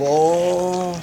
뭐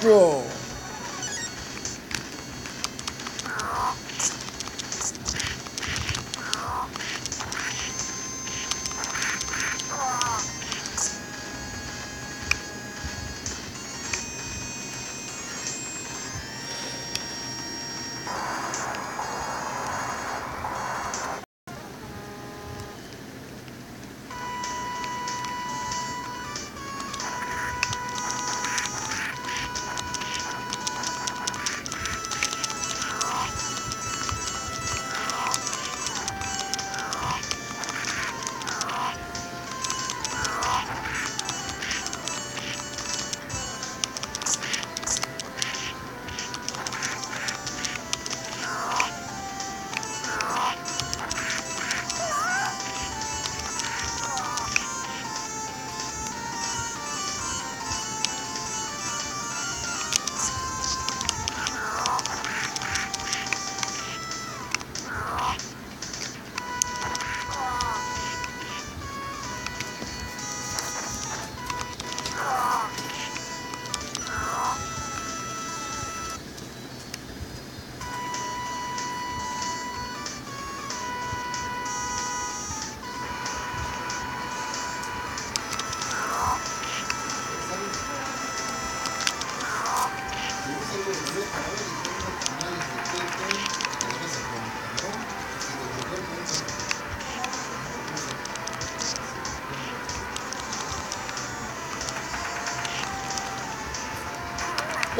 Bro.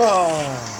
Ah!